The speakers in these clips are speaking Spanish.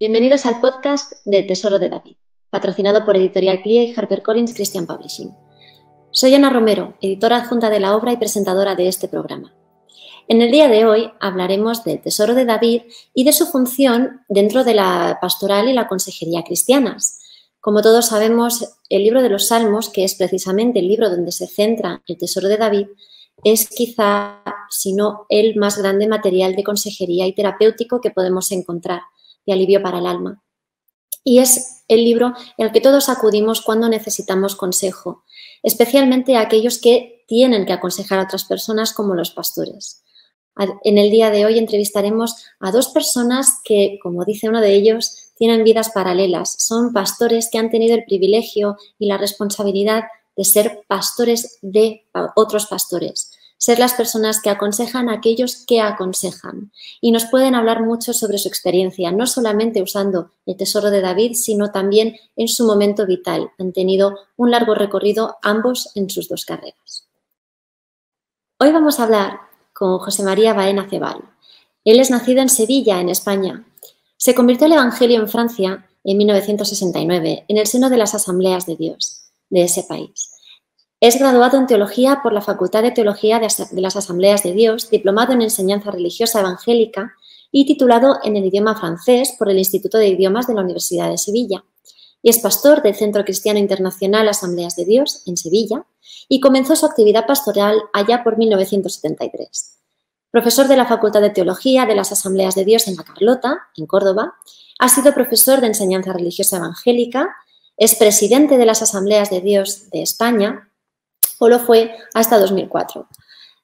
Bienvenidos al podcast de Tesoro de David, patrocinado por Editorial CLIA y HarperCollins Christian Publishing. Soy Ana Romero, editora adjunta de la obra y presentadora de este programa. En el día de hoy hablaremos del Tesoro de David y de su función dentro de la pastoral y la consejería cristianas. Como todos sabemos, el libro de los Salmos, que es precisamente el libro donde se centra el Tesoro de David, es quizá, si no el más grande material de consejería y terapéutico que podemos encontrar y alivio para el alma. Y es el libro en el que todos acudimos cuando necesitamos consejo, especialmente a aquellos que tienen que aconsejar a otras personas como los pastores. En el día de hoy entrevistaremos a dos personas que, como dice uno de ellos, tienen vidas paralelas. Son pastores que han tenido el privilegio y la responsabilidad de ser pastores de otros pastores ser las personas que aconsejan a aquellos que aconsejan. Y nos pueden hablar mucho sobre su experiencia, no solamente usando el tesoro de David, sino también en su momento vital. Han tenido un largo recorrido ambos en sus dos carreras. Hoy vamos a hablar con José María Baena Cebal. Él es nacido en Sevilla, en España. Se convirtió al Evangelio en Francia en 1969, en el seno de las Asambleas de Dios de ese país. Es graduado en Teología por la Facultad de Teología de las Asambleas de Dios, diplomado en Enseñanza Religiosa Evangélica y titulado en el idioma francés por el Instituto de Idiomas de la Universidad de Sevilla. Y es pastor del Centro Cristiano Internacional Asambleas de Dios en Sevilla y comenzó su actividad pastoral allá por 1973. Profesor de la Facultad de Teología de las Asambleas de Dios en La Carlota, en Córdoba, ha sido profesor de Enseñanza Religiosa Evangélica, es presidente de las Asambleas de Dios de España o lo fue hasta 2004.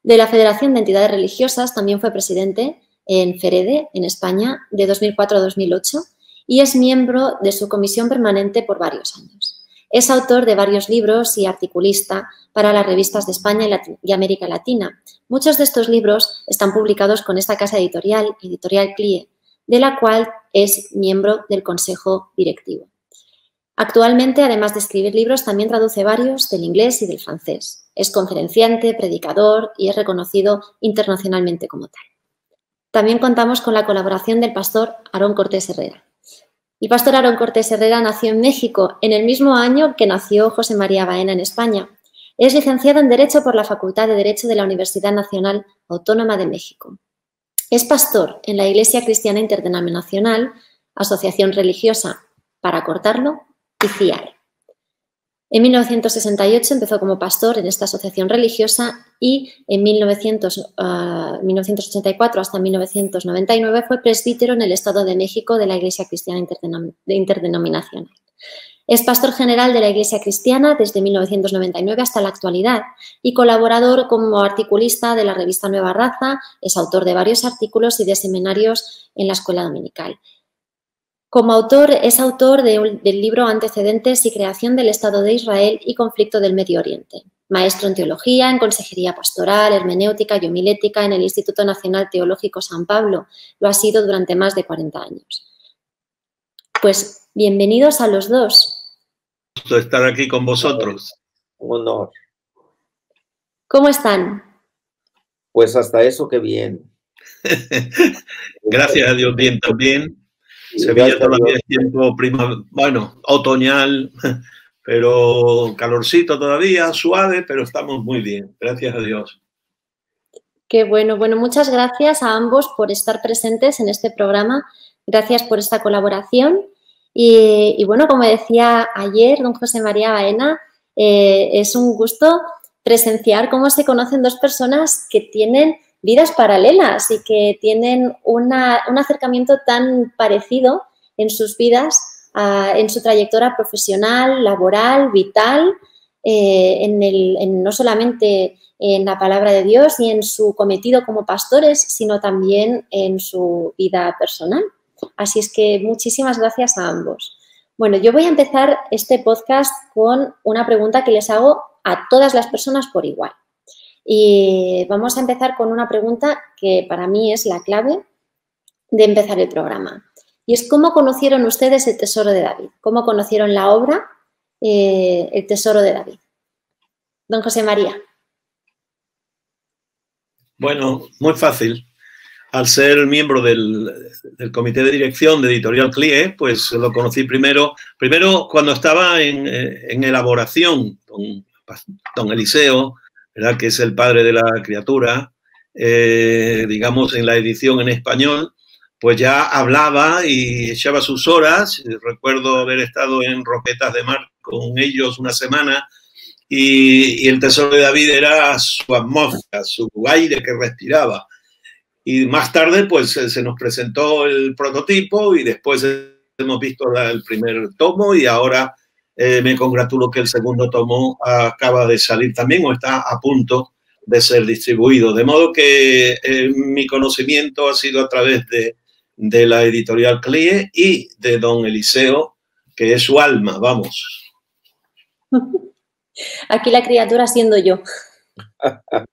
De la Federación de Entidades Religiosas también fue presidente en FEREDE, en España, de 2004 a 2008 y es miembro de su comisión permanente por varios años. Es autor de varios libros y articulista para las revistas de España y América Latina. Muchos de estos libros están publicados con esta casa editorial, Editorial CLIE, de la cual es miembro del Consejo Directivo. Actualmente, además de escribir libros, también traduce varios del inglés y del francés. Es conferenciante, predicador y es reconocido internacionalmente como tal. También contamos con la colaboración del pastor Aarón Cortés Herrera. El pastor Aarón Cortés Herrera nació en México en el mismo año que nació José María Baena en España. Es licenciado en Derecho por la Facultad de Derecho de la Universidad Nacional Autónoma de México. Es pastor en la Iglesia Cristiana Interdenominacional, asociación religiosa, para cortarlo, En 1968 empezó como pastor en esta asociación religiosa y en 1984 ah, hasta 1999 fue presbítero en el Estado de México de la Iglesia Cristiana Interdenominacional. Es pastor general de la Iglesia Cristiana desde 1999 hasta la actualidad y colaborador como articulista de la revista Nueva Raza, es autor de varios artículos y de seminarios en la escuela dominical. Como autor, es autor del libro Antecedentes y creación del Estado de Israel y conflicto del Medio Oriente. Maestro en teología, en consejería pastoral, hermenéutica y homilética en el Instituto Nacional Teológico San Pablo. Lo ha sido durante más de 40 años. Pues bienvenidos a los dos. Gusto estar aquí con vosotros. Un honor. ¿Cómo están? Pues hasta eso que bien. Gracias a Dios, bien también. Sevilla todavía es tiempo prima, bueno, otoñal, pero calorcito todavía, suave, pero estamos muy bien, gracias a Dios. Qué bueno, bueno, muchas gracias a ambos por estar presentes en este programa, gracias por esta colaboración. Y, bueno, como decía ayer don José María Baena, eh, es un gusto presenciar cómo se conocen dos personas que tienen vidas paralelas y que tienen un acercamiento tan parecido en sus vidas, en su trayectoria profesional, laboral, vital, eh, en el, no solamente en la palabra de Dios y en su cometido como pastores, sino también en su vida personal. Así es que muchísimas gracias a ambos. Bueno, yo voy a empezar este podcast con una pregunta que les hago a todas las personas por igual. Y vamos a empezar con una pregunta que para mí es la clave de empezar el programa. Y es cómo conocieron ustedes el Tesoro de David, cómo conocieron la obra eh, El Tesoro de David. Don José María. Bueno, muy fácil. al ser miembro del, comité de dirección de Editorial CLIE, pues lo conocí primero, primero cuando estaba en, en elaboración, don, Eliseo, ¿verdad? que es el padre de la criatura, eh, digamos, en la edición en español, pues ya hablaba y echaba sus horas. Recuerdo haber estado en Roquetas de Mar con ellos una semana y, el tesoro de David era su atmósfera, su aire que respiraba. Y más tarde, pues se nos presentó el prototipo y después hemos visto el primer tomo y ahora eh, me congratulo que el segundo tomo acaba de salir también o está a punto de ser distribuido. De modo que eh, mi conocimiento ha sido a través de, de la editorial CLIE y de don Eliseo, que es su alma, vamos. Aquí la criatura siendo yo.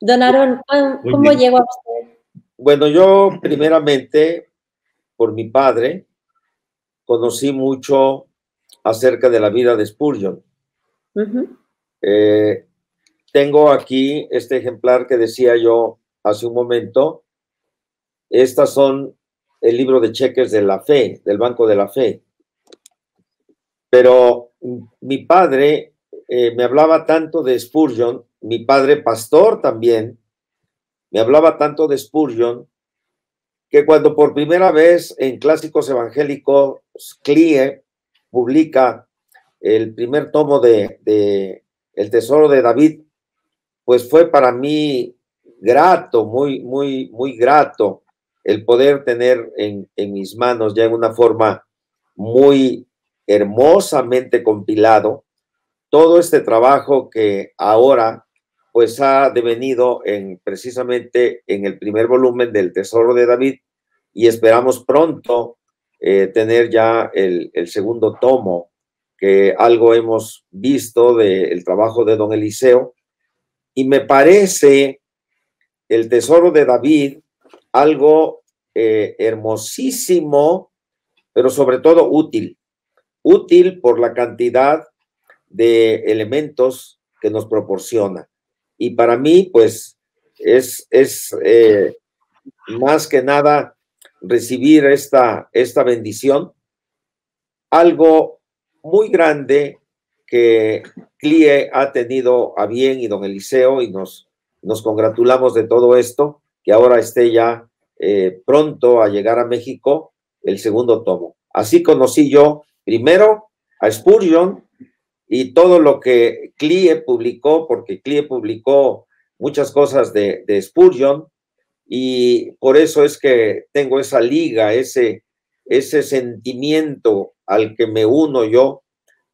Don Aaron, ¿cómo llegó a usted? Bueno, yo primeramente, por mi padre, conocí mucho acerca de la vida de Spurgeon. Eh, tengo aquí este ejemplar que decía yo hace un momento. Estas son el libro de cheques de la fe, del Banco de la Fe. Pero mi padre eh, me hablaba tanto de Spurgeon, mi padre pastor también, me hablaba tanto de Spurgeon, que cuando por primera vez en Clásicos Evangélicos CLIE publica el primer tomo de, El Tesoro de David, pues fue para mí grato, muy, muy, muy grato el poder tener en, en mis manos ya en una forma muy hermosamente compilado todo este trabajo que ahora pues ha devenido en precisamente en el primer volumen del Tesoro de David y esperamos pronto eh, tener ya el, segundo tomo, que algo hemos visto del trabajo de don Eliseo, y me parece el Tesoro de David algo eh, hermosísimo, pero sobre todo útil útil por la cantidad de elementos que nos proporciona. Y para mí, pues, es, es eh, más que nada recibir esta, esta bendición, algo muy grande que CLIE ha tenido a bien y don Eliseo, y nos, nos congratulamos de todo esto, que ahora esté ya eh, pronto a llegar a México el segundo tomo. Así conocí yo primero a Spurgeon y todo lo que CLIE publicó, porque CLIE publicó muchas cosas de, de Spurgeon y por eso es que tengo esa liga, ese, ese sentimiento al que me uno yo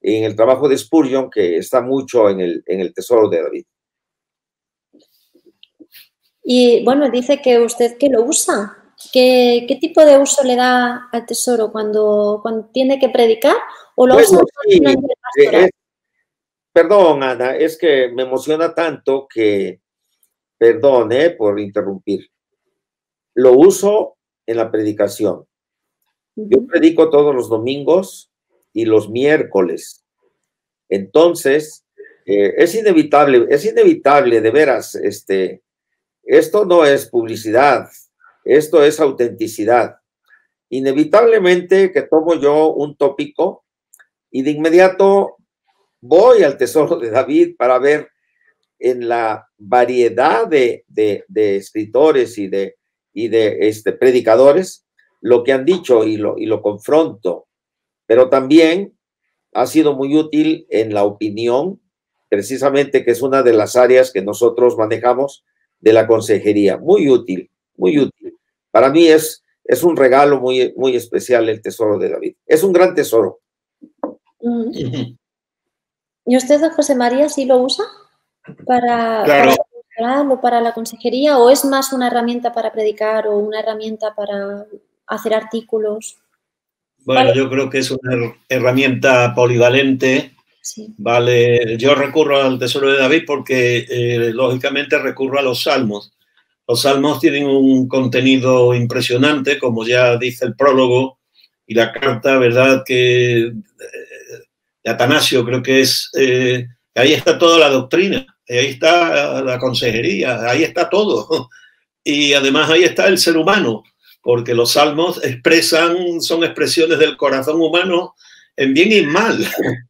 en el trabajo de Spurgeon, que está mucho en el, en el Tesoro de David. Y bueno, dice que usted que lo usa. ¿Qué, tipo de uso le da al tesoro cuando, cuando tiene que predicar o lo usa eh, Perdón, Ana, es que me emociona tanto que, perdón eh, por interrumpir, lo uso en la predicación. Yo predico todos los domingos y los miércoles. Entonces, eh, es inevitable, es inevitable, de veras, este, esto no es publicidad, esto es autenticidad. Inevitablemente que tomo yo un tópico y de inmediato voy al tesoro de David para ver en la variedad de, escritores y de, y de este, predicadores lo que han dicho y lo, y lo confronto. Pero también ha sido muy útil en la opinión, precisamente que es una de las áreas que nosotros manejamos de la consejería. Muy útil, muy útil. Para mí es, es un regalo muy, muy especial el tesoro de David. Es un gran tesoro. ¿Y usted, José María, sí lo usa para, para, para la consejería o es más una herramienta para predicar o una herramienta para hacer artículos? Bueno, yo creo que es una herramienta polivalente. Vale, yo recurro al Tesoro de David porque eh, lógicamente recurro a los salmos. Los salmos tienen un contenido impresionante, como ya dice el prólogo y la carta, ¿verdad? Que eh, de Atanasio creo que es, eh, ahí está toda la doctrina. ahí está la consejería, ahí está todo. Y además ahí está el ser humano, porque los salmos expresan, son expresiones del corazón humano en bien y en mal.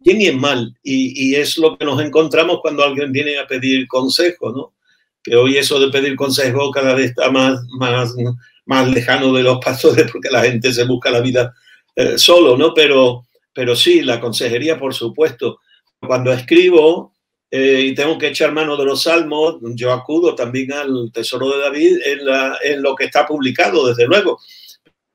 Bien y en mal. Y, es lo que nos encontramos cuando alguien viene a pedir consejo, ¿no? Que hoy eso de pedir consejo cada vez está más, más, más lejano de los pastores porque la gente se busca la vida eh, solo, ¿no? Pero, pero sí, la consejería, por supuesto. Cuando escribo eh, y tengo que echar mano de los salmos, yo acudo también al Tesoro de David en, la, en lo que está publicado, desde luego.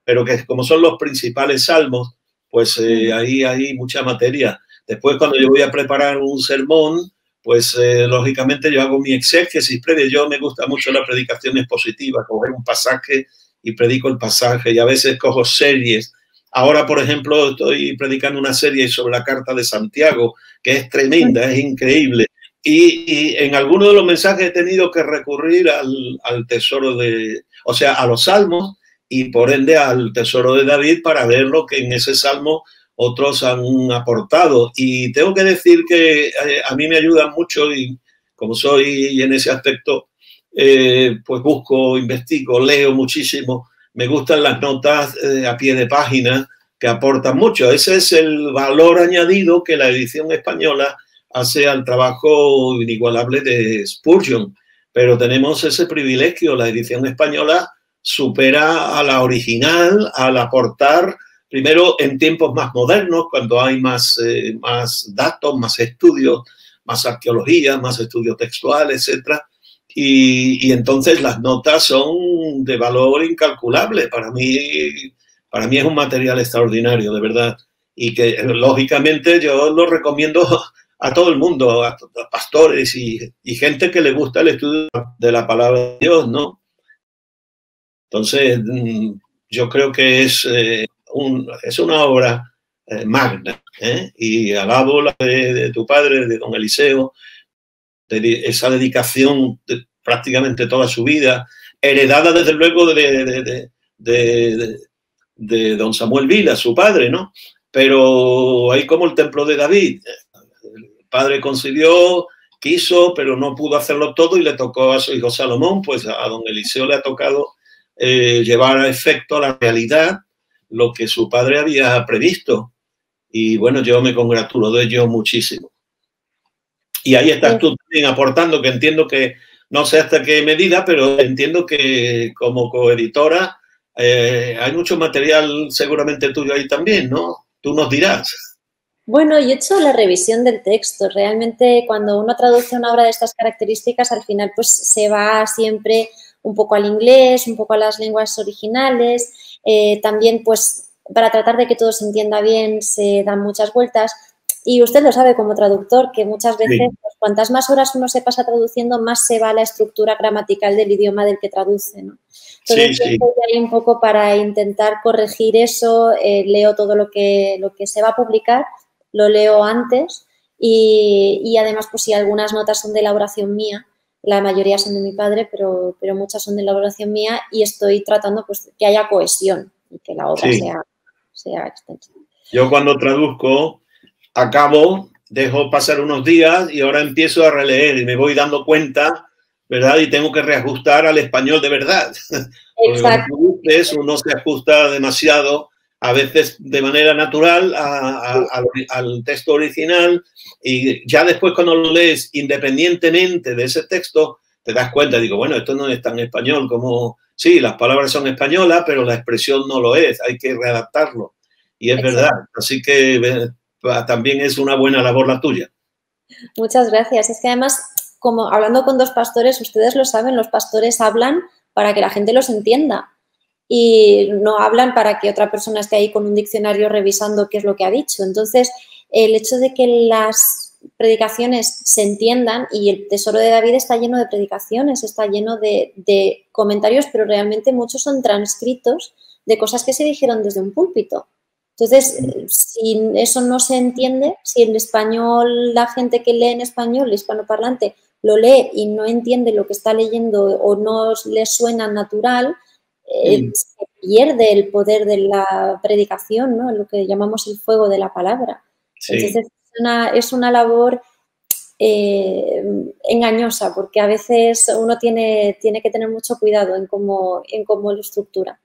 Pero que como son los principales salmos, pues eh, ahí hay mucha materia. Después, cuando yo voy a preparar un sermón, pues eh, lógicamente yo hago mi exégesis previa. Yo me gusta mucho la predicación expositiva, coger un pasaje y predico el pasaje y a veces cojo series. Ahora, por ejemplo, estoy predicando una serie sobre la carta de Santiago, que es tremenda, es increíble. Y, en algunos de los mensajes he tenido que recurrir al, tesoro de, o sea, a los salmos y por ende al tesoro de David para ver lo que en ese salmo otros han aportado. Y tengo que decir que eh, a mí me ayudan mucho y como soy en ese aspecto, eh, pues busco, investigo, leo muchísimo. Me gustan las notas eh, a pie de página que aportan mucho. Ese es el valor añadido que la edición española hace al trabajo inigualable de Spurgeon. Pero tenemos ese privilegio, la edición española supera a la original al aportar primero en tiempos más modernos, cuando hay más, eh, más datos, más estudios, más arqueología, más estudios textuales, etc. Y, entonces las notas son de valor incalculable. Para mí, para mí es un material extraordinario, de verdad. Y que lógicamente yo lo recomiendo a todo el mundo, a, pastores y, gente que le gusta el estudio de la palabra de Dios, ¿no? Entonces, mm, yo creo que es eh, es una obra eh, magna. ¿eh? Y alabo la de, tu padre, de don Eliseo, de esa dedicación de prácticamente toda su vida, heredada desde luego de, de, don Samuel Vila, su padre, ¿no? Pero ahí como el templo de David, el padre concibió, quiso, pero no pudo hacerlo todo y le tocó a su hijo Salomón, pues a don Eliseo le ha tocado eh, llevar a efecto la realidad lo que su padre había previsto. Y bueno, yo me congratulo de ello muchísimo. Y ahí estás tú también aportando, que entiendo que no sé hasta qué medida, pero entiendo que como coeditora eh, hay mucho material seguramente tuyo ahí también, ¿no? Tú nos dirás. Bueno, yo he hecho la revisión del texto. Realmente cuando uno traduce una obra de estas características, al final pues se va siempre un poco al inglés, un poco a las lenguas originales eh, también, pues, para tratar de que todo se entienda bien, se dan muchas vueltas. Y usted lo sabe como traductor, que muchas veces, pues, cuantas más horas uno se pasa traduciendo, más se va la estructura gramatical del idioma del que traduce. ¿no? Entonces, sí, estoy ahí un poco para intentar corregir eso, eh, leo todo lo que, lo que se va a publicar, lo leo antes y, y, además, pues si algunas notas son de elaboración mía, la mayoría son de mi padre, pero, pero muchas son de elaboración mía y estoy tratando pues, que haya cohesión y que la obra sea, sea extensa. Yo cuando traduzco, acabo, dejo pasar unos días y ahora empiezo a releer y me voy dando cuenta, ¿verdad? Y tengo que reajustar al español de verdad. Exacto. Porque uno se ajusta demasiado a veces de manera natural al texto original y ya después cuando lo lees independientemente de ese texto, te das cuenta, digo, bueno, esto no es tan español como, sí, las palabras son españolas, pero la expresión no lo es, hay que readaptarlo. Y es verdad, así que también es una buena labor la tuya. Muchas gracias. Es que además, como hablando con dos pastores, ustedes lo saben, los pastores hablan para que la gente los entienda y no hablan para que otra persona esté ahí con un diccionario revisando qué es lo que ha dicho. Entonces, el hecho de que las predicaciones se entiendan y el Tesoro de David está lleno de predicaciones, está lleno de, comentarios, pero realmente muchos son transcritos de cosas que se dijeron desde un púlpito. Entonces, si eso no se entiende, si en español la gente que lee en español, el hispanoparlante, lo lee y no entiende lo que está leyendo o no le suena natural, eh, se pierde el poder de la predicación, ¿no? lo que llamamos el fuego de la palabra. Entonces, es una, es una labor eh, engañosa, porque a veces uno tiene, tiene que tener mucho cuidado en cómo, en cómo lo estructura.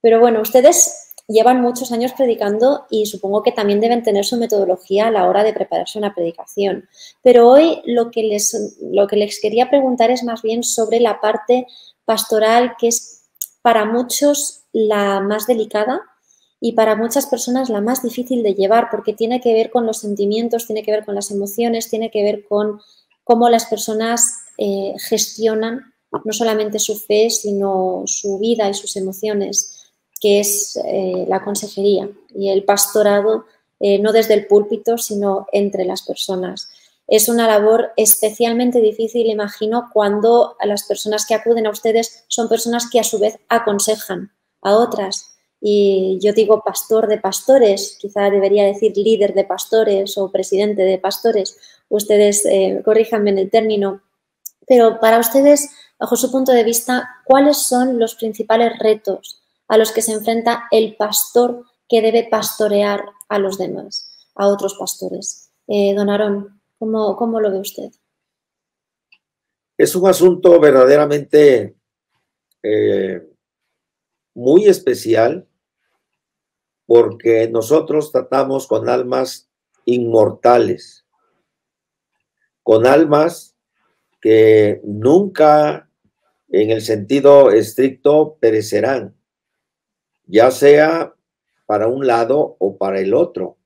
Pero bueno, ustedes llevan muchos años predicando y supongo que también deben tener su metodología a la hora de prepararse una predicación. Pero hoy lo que les, lo que les quería preguntar es más bien sobre la parte pastoral, que es para muchos la más delicada y para muchas personas la más difícil de llevar, porque tiene que ver con los sentimientos, tiene que ver con las emociones, tiene que ver con cómo las personas eh, gestionan no solamente su fe, sino su vida y sus emociones, que es eh, la consejería y el pastorado, eh, no desde el púlpito, sino entre las personas es una labor especialmente difícil, imagino, cuando las personas que acuden a ustedes son personas que a su vez aconsejan a otras. Y yo digo pastor de pastores, quizá debería decir líder de pastores o presidente de pastores. Ustedes eh, corríjanme en el término. Pero para ustedes, bajo su punto de vista, ¿cuáles son los principales retos a los que se enfrenta el pastor que debe pastorear a los demás, a otros pastores? Eh, don Aarón. ¿Cómo, lo ve usted? Es un asunto verdaderamente eh, muy especial porque nosotros tratamos con almas inmortales, con almas que nunca en el sentido estricto perecerán, ya sea para un lado o para el otro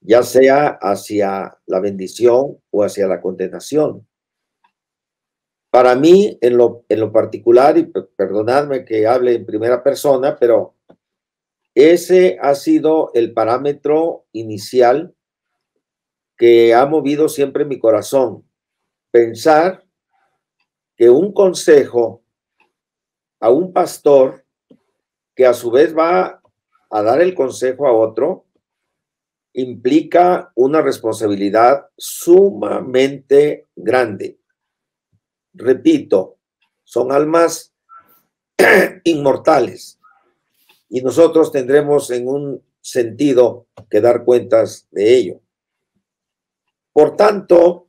ya sea hacia la bendición o hacia la condenación. Para mí, en lo, en lo particular, y perdonadme que hable en primera persona, pero ese ha sido el parámetro inicial que ha movido siempre mi corazón. Pensar que un consejo a un pastor que a su vez va a dar el consejo a otro, implica una responsabilidad sumamente grande. Repito, son almas inmortales y nosotros tendremos en un sentido que dar cuentas de ello. Por tanto,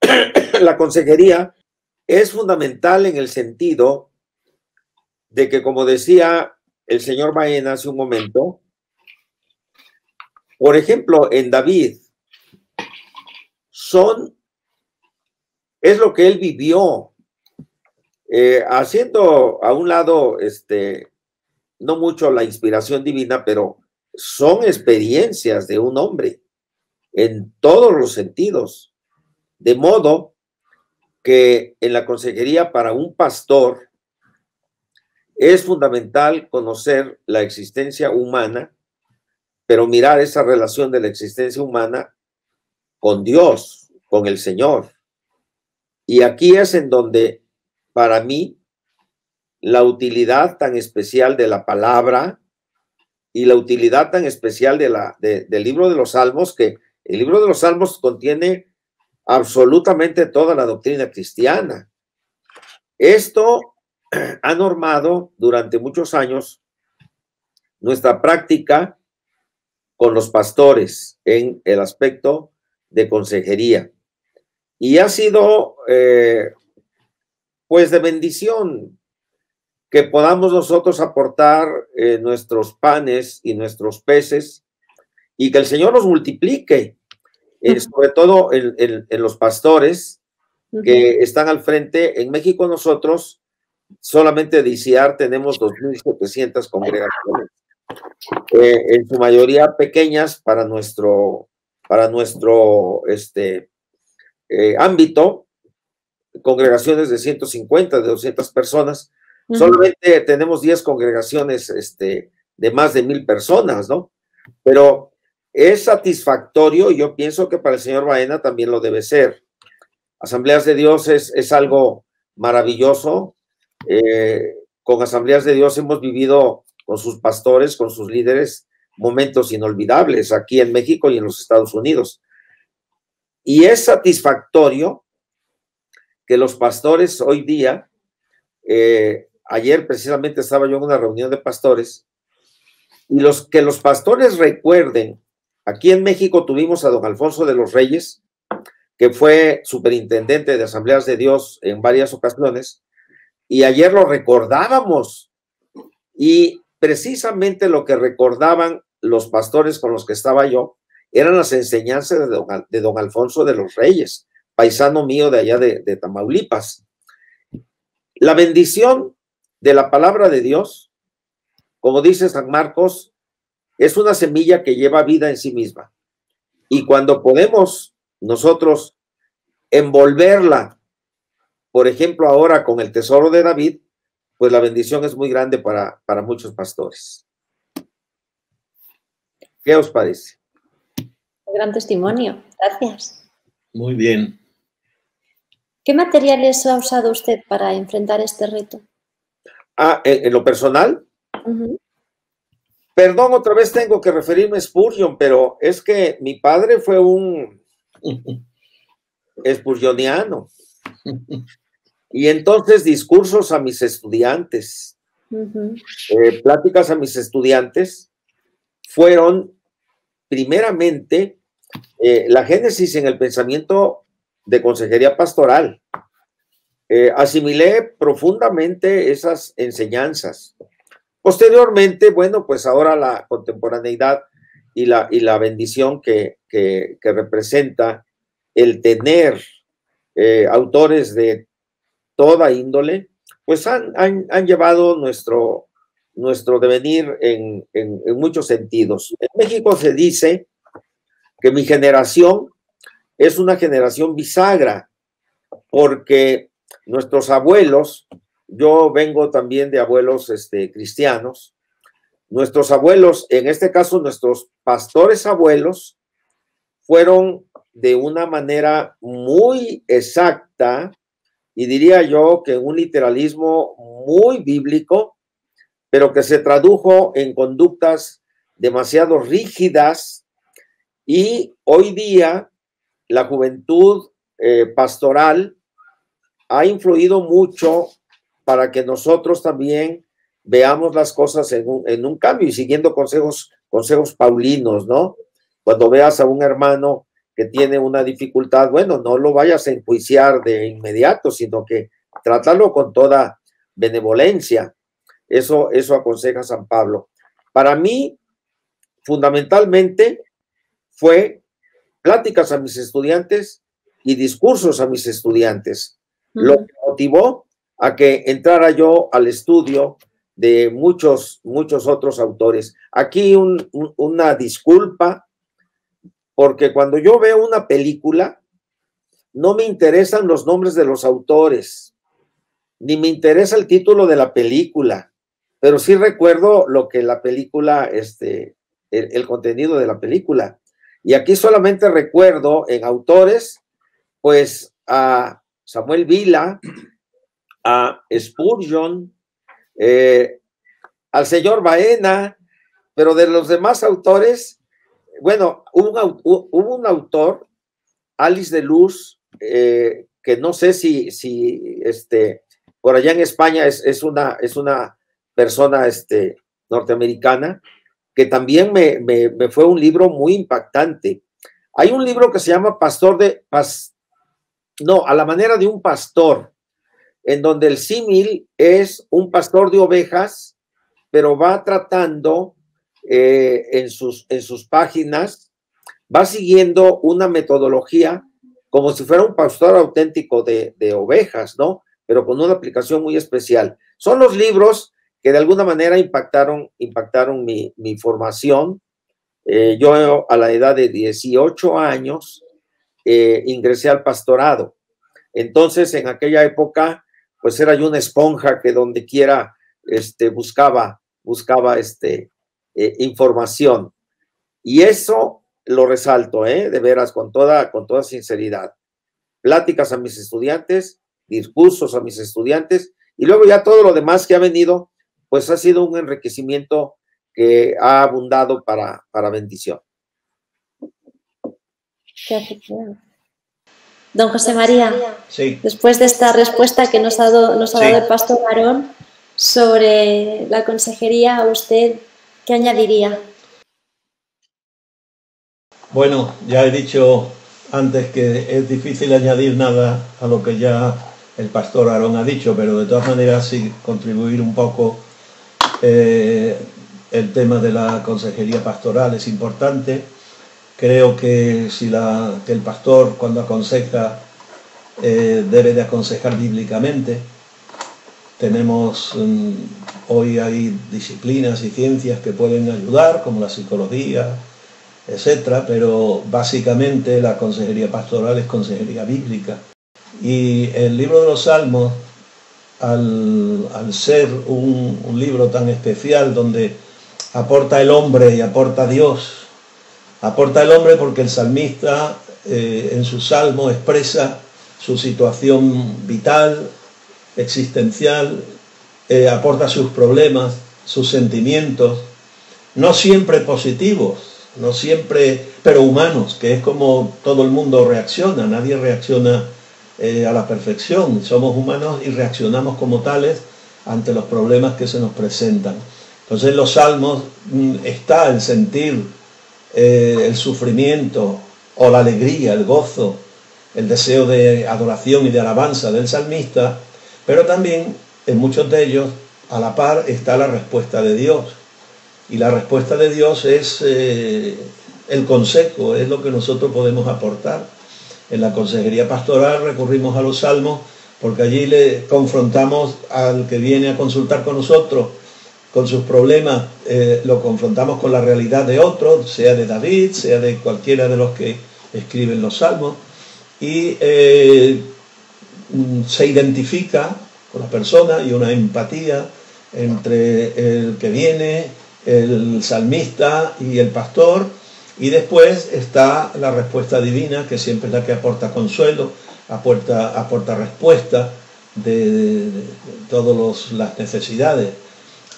la consejería es fundamental en el sentido de que, como decía el señor Baena hace un momento, por ejemplo, en David, son, es lo que él vivió, eh, haciendo a un lado, este, no mucho la inspiración divina, pero son experiencias de un hombre en todos los sentidos. De modo que en la consejería para un pastor es fundamental conocer la existencia humana pero mirar esa relación de la existencia humana con Dios, con el Señor. Y aquí es en donde, para mí, la utilidad tan especial de la palabra y la utilidad tan especial del libro de los Salmos, que el libro de los Salmos contiene absolutamente toda la doctrina cristiana. Esto ha normado durante muchos años nuestra práctica con los pastores en el aspecto de consejería. Y ha sido, eh, pues, de bendición que podamos nosotros aportar eh, nuestros panes y nuestros peces y que el Señor nos multiplique, eh, sobre todo en, en, los pastores que están al frente. En México nosotros, solamente de ICIAR, tenemos 2.700 congregaciones. Eh, en su mayoría pequeñas para nuestro, para nuestro este, eh, ámbito, congregaciones de 150, de 200 personas. Solamente tenemos 10 congregaciones este, de más de mil personas, ¿no? Pero es satisfactorio y yo pienso que para el señor Baena también lo debe ser. Asambleas de Dios es, es algo maravilloso. Eh, con Asambleas de Dios hemos vivido con sus pastores, con sus líderes, momentos inolvidables aquí en México y en los Estados Unidos. Y es satisfactorio que los pastores hoy día, eh, ayer precisamente estaba yo en una reunión de pastores, y los que los pastores recuerden, aquí en México tuvimos a don Alfonso de los Reyes, que fue superintendente de asambleas de Dios en varias ocasiones, y ayer lo recordábamos. Y precisamente lo que recordaban los pastores con los que estaba yo eran las enseñanzas de don, Alfonso de los Reyes, paisano mío de allá de, de Tamaulipas. La bendición de la palabra de Dios, como dice San Marcos, es una semilla que lleva vida en sí misma. Y cuando podemos nosotros envolverla, por ejemplo, ahora con el tesoro de David, pues la bendición es muy grande para, para muchos pastores. ¿Qué os parece? gran testimonio. Gracias. Muy bien. ¿Qué materiales ha usado usted para enfrentar este reto? Ah, en, lo personal. Perdón, otra vez tengo que referirme a Spurgeon, pero es que mi padre fue un spurgeoniano. Y entonces discursos a mis estudiantes, eh, pláticas a mis estudiantes, fueron primeramente eh, la génesis en el pensamiento de consejería pastoral. Eh, asimilé profundamente esas enseñanzas. Posteriormente, bueno, pues ahora la contemporaneidad y la, y la bendición que, representa el tener autores de toda índole, pues han, llevado nuestro, nuestro devenir en, muchos sentidos. En México se dice que mi generación es una generación bisagra, porque nuestros abuelos, yo vengo también de abuelos este, cristianos, nuestros abuelos, en este caso nuestros pastores abuelos, fueron de una manera muy exacta y diría yo que un literalismo muy bíblico, pero que se tradujo en conductas demasiado rígidas y hoy día la juventud eh, pastoral ha influido mucho para que nosotros también veamos las cosas en un, en un cambio y siguiendo consejos, consejos paulinos, ¿no? Cuando veas a un hermano que tiene una dificultad, bueno, no lo vayas a enjuiciar de inmediato, sino que trátalo con toda benevolencia. Eso, eso aconseja San Pablo. Para mí, fundamentalmente, fue pláticas a mis estudiantes y discursos a mis estudiantes, lo que motivó a que entrara yo al estudio de muchos, muchos otros autores. Aquí una disculpa porque cuando yo veo una película, no me interesan los nombres de los autores, ni me interesa el título de la película, pero sí recuerdo lo que la película, este, el, contenido de la película. Y aquí solamente recuerdo en autores, pues a Samuel Vila, a Spurgeon, eh, al señor Baena, pero de los demás autores, bueno, hubo un, autor, Alice de Luz, eh, que no sé si, este, por allá en España es, una, es una persona este, norteamericana, que también me, fue un libro muy impactante. Hay un libro que se llama Pastor de, no, a la manera de un pastor, en donde el símil es un pastor de ovejas, pero va tratando eh, en, sus, en sus páginas, va siguiendo una metodología como si fuera un pastor auténtico de, ovejas, ¿no? Pero con una aplicación muy especial. Son los libros que de alguna manera impactaron, impactaron mi, formación. Eh, yo a la edad de 18 años eh, ingresé al pastorado. Entonces, en aquella época, pues era yo una esponja que donde quiera este, buscaba, buscaba este, eh, información. Y eso lo resalto, ¿eh? de veras, con toda, con toda sinceridad. Pláticas a mis estudiantes, discursos a mis estudiantes, y luego ya todo lo demás que ha venido, pues ha sido un enriquecimiento que ha abundado para, para bendición. Don José María, sí. después de esta respuesta que nos ha dado, nos ha dado el pastor Varón sobre la consejería, usted ¿Qué añadiría? Bueno, ya he dicho antes que es difícil añadir nada a lo que ya el pastor Aarón ha dicho, pero de todas maneras sí contribuir un poco. Eh, el tema de la consejería pastoral es importante. Creo que si el pastor cuando aconseja eh, debe de aconsejar bíblicamente. Tenemos mm, hoy hay disciplinas y ciencias que pueden ayudar, como la psicología, etcétera, pero básicamente la consejería pastoral es consejería bíblica. Y el libro de los Salmos, al, ser un, libro tan especial donde aporta el hombre y aporta Dios, aporta el hombre porque el salmista eh, en su salmo expresa su situación vital, existencial, eh, aporta sus problemas, sus sentimientos, no siempre positivos, no siempre, pero humanos, que es como todo el mundo reacciona, nadie reacciona eh, a la perfección, somos humanos y reaccionamos como tales ante los problemas que se nos presentan. Entonces en los salmos mm, está el sentir eh, el sufrimiento o la alegría, el gozo, el deseo de adoración y de alabanza del salmista, pero también en muchos de ellos a la par está la respuesta de Dios. Y la respuesta de Dios es eh, el consejo, es lo que nosotros podemos aportar. En la consejería pastoral recurrimos a los salmos porque allí le confrontamos al que viene a consultar con nosotros con sus problemas, eh, lo confrontamos con la realidad de otros, sea de David, sea de cualquiera de los que escriben los salmos, y eh, se identifica con la persona y una empatía entre el que viene, el salmista y el pastor, y después está la respuesta divina, que siempre es la que aporta consuelo, aporta, aporta respuesta de, todas las necesidades.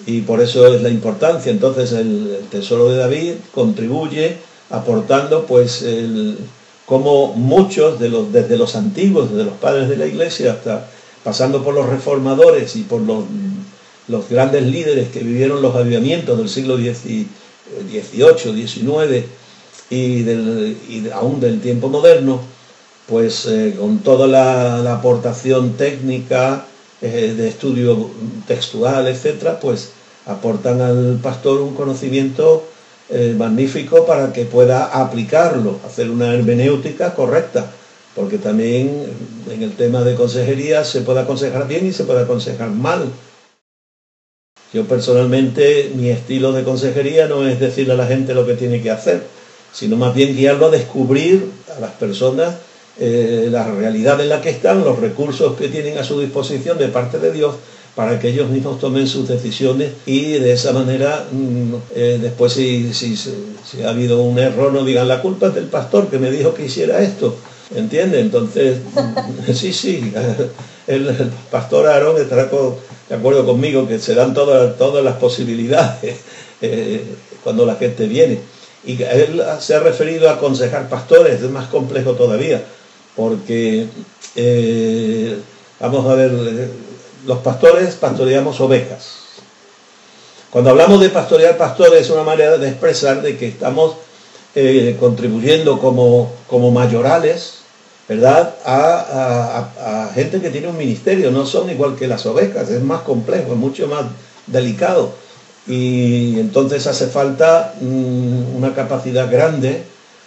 Y por eso es la importancia. Entonces el, tesoro de David contribuye aportando pues el, como muchos de los, desde los antiguos, desde los padres de la iglesia hasta pasando por los reformadores y por los, los grandes líderes que vivieron los avivamientos del siglo XVIII, XIX, y, del, y aún del tiempo moderno, pues eh, con toda la, aportación técnica eh, de estudio textual, etcétera, pues aportan al pastor un conocimiento eh, magnífico para que pueda aplicarlo, hacer una hermenéutica correcta, porque también en el tema de consejería se puede aconsejar bien y se puede aconsejar mal. Yo personalmente mi estilo de consejería no es decirle a la gente lo que tiene que hacer, sino más bien guiarlo a descubrir a las personas eh, la realidad en la que están, los recursos que tienen a su disposición de parte de Dios para que ellos mismos tomen sus decisiones y de esa manera mm, eh, después si, si, ha habido un error no digan la culpa es del pastor que me dijo que hiciera esto. ¿Entiende? Entonces, sí, sí, el, pastor Aarón estará de acuerdo conmigo que se dan todas, todas las posibilidades eh, cuando la gente viene. Y él se ha referido a aconsejar pastores, es más complejo todavía, porque, eh, vamos a ver, los pastores pastoreamos ovejas. Cuando hablamos de pastorear pastores es una manera de expresar de que estamos eh, contribuyendo como, como mayorales, ¿verdad? A, gente que tiene un ministerio, no son igual que las ovejas, es más complejo, es mucho más delicado y entonces hace falta mm, una capacidad grande,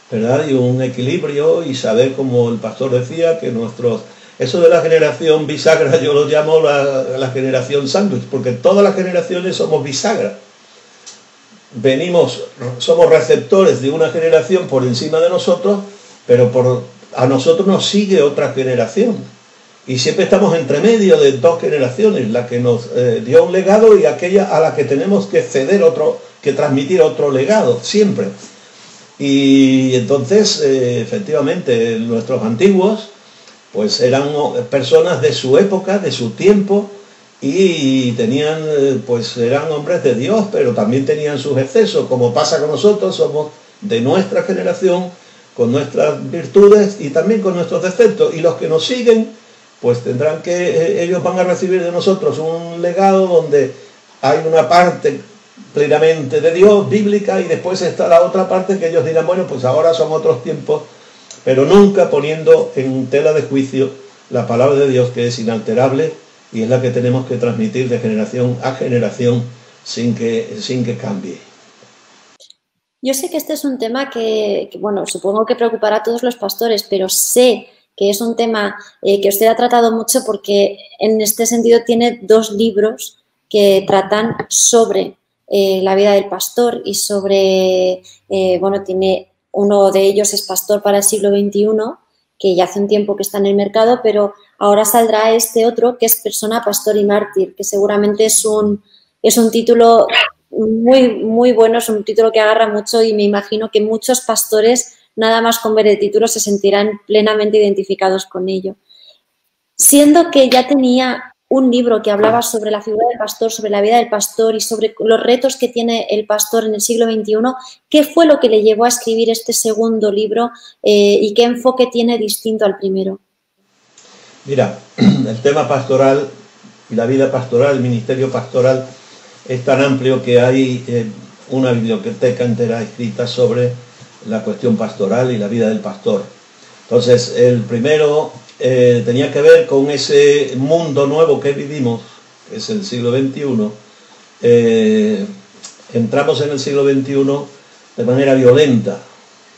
¿verdad? Y un equilibrio y saber, como el pastor decía, que nuestros... Eso de la generación bisagra yo lo llamo la, generación sándwich, porque todas las generaciones somos bisagra. Venimos, somos receptores de una generación por encima de nosotros, pero por, a nosotros nos sigue otra generación. Y siempre estamos entre medio de dos generaciones, la que nos eh, dio un legado y aquella a la que tenemos que ceder otro, que transmitir otro legado, siempre. Y entonces, eh, efectivamente, nuestros antiguos, pues eran personas de su época, de su tiempo, y tenían, eh, pues eran hombres de Dios, pero también tenían sus excesos, como pasa con nosotros, somos de nuestra generación, con nuestras virtudes y también con nuestros defectos. Y los que nos siguen, pues tendrán que, eh, ellos van a recibir de nosotros un legado donde hay una parte plenamente de Dios, bíblica, y después está la otra parte que ellos dirán, bueno, pues ahora son otros tiempos, pero nunca poniendo en tela de juicio la palabra de Dios que es inalterable y es la que tenemos que transmitir de generación a generación sin que, sin que cambie. Yo sé que este es un tema que, bueno, supongo que preocupará a todos los pastores, pero sé que es un tema eh, que usted ha tratado mucho porque en este sentido tiene dos libros que tratan sobre eh, la vida del pastor y sobre, eh, bueno, tiene uno de ellos es Pastor para el siglo XXI, que ya hace un tiempo que está en el mercado, pero ahora saldrá este otro que es Persona, Pastor y Mártir, que seguramente es un, es un título muy, muy bueno, es un título que agarra mucho y me imagino que muchos pastores, nada más con ver el título, se sentirán plenamente identificados con ello. Siendo que ya tenía un libro que hablaba sobre la figura del pastor, sobre la vida del pastor y sobre los retos que tiene el pastor en el siglo XXI. ¿Qué fue lo que le llevó a escribir este segundo libro eh, y qué enfoque tiene distinto al primero? Mira, el tema pastoral y la vida pastoral, el ministerio pastoral, es tan amplio que hay eh, una biblioteca entera escrita sobre la cuestión pastoral y la vida del pastor. Entonces, el primero eh, tenía que ver con ese mundo nuevo que vivimos, que es el siglo XXI. Eh, entramos en el siglo XXI de manera violenta,